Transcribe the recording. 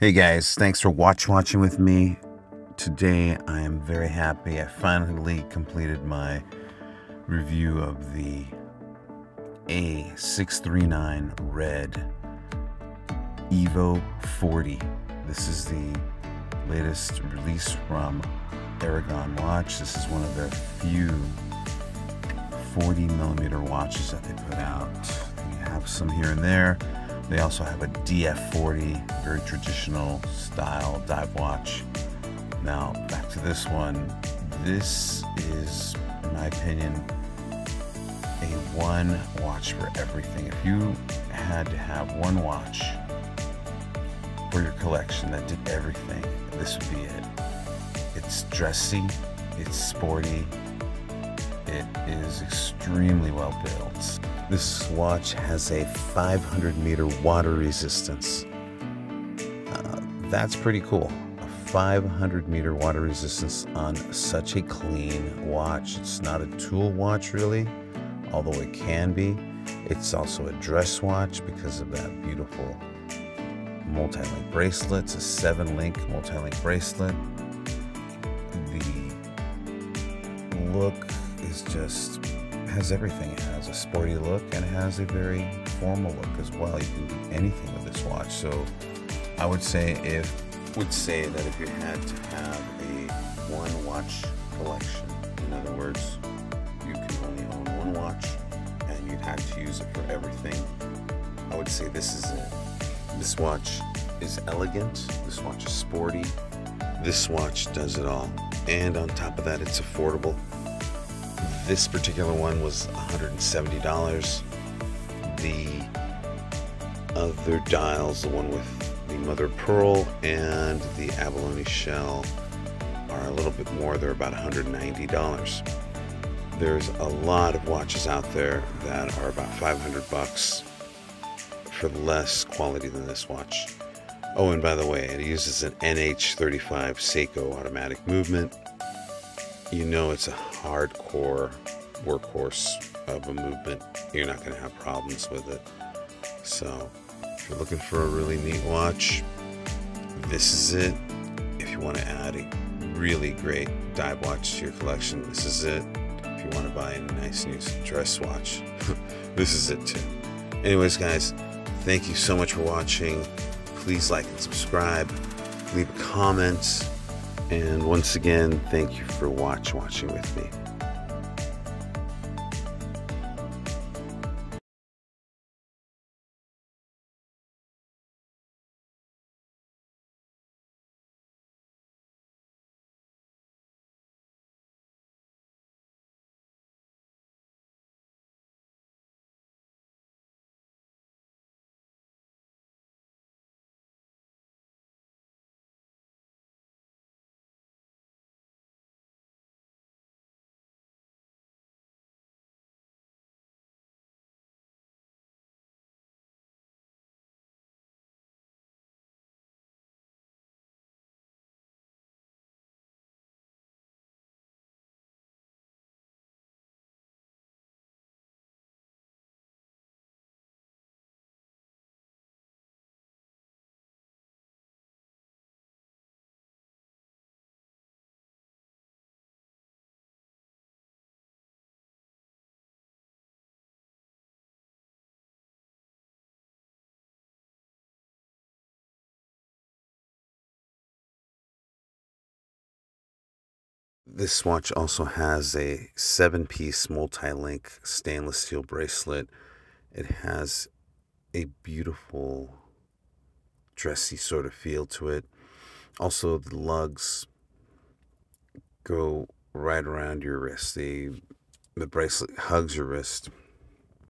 Hey guys, thanks for watch watching with me. Today I am very happy. I finally completed my review of the A639 Red Evo 40. This is the latest release from Aragon Watch. This is one of their few 40 millimeter watches that they put out. You have some here and there. They also have a DF40, very traditional style dive watch. Now, back to this one. This is, in my opinion, a one watch for everything. If you had to have one watch for your collection that did everything, this would be it. It's dressy, it's sporty, it is extremely well built. This watch has a 500 meter water resistance. Uh, that's pretty cool. A 500 meter water resistance on such a clean watch. It's not a tool watch, really, although it can be. It's also a dress watch because of that beautiful multi-link bracelet. It's a seven-link multi-link bracelet. The look is just has everything. It has a sporty look and it has a very formal look as well. You can do anything with this watch. So I would say if would say that if you had to have a one watch collection, in other words, you can only own one watch and you'd have to use it for everything, I would say this is it. This watch is elegant. This watch is sporty. This watch does it all. And on top of that, it's affordable. This particular one was $170. The other dials, the one with the mother pearl and the abalone shell, are a little bit more. They're about $190. There's a lot of watches out there that are about 500 bucks for less quality than this watch. Oh, and by the way, it uses an NH35 Seiko automatic movement you know it's a hardcore workhorse of a movement. You're not going to have problems with it. So, if you're looking for a really neat watch, this is it. If you want to add a really great dive watch to your collection, this is it. If you want to buy a nice new dress watch, this is it too. Anyways, guys, thank you so much for watching. Please like and subscribe. Leave a comment and once again, thank you for watch watching with me. This watch also has a seven piece multi link stainless steel bracelet. It has a beautiful dressy sort of feel to it. Also, the lugs go right around your wrist. The, the bracelet hugs your wrist